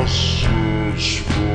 nossos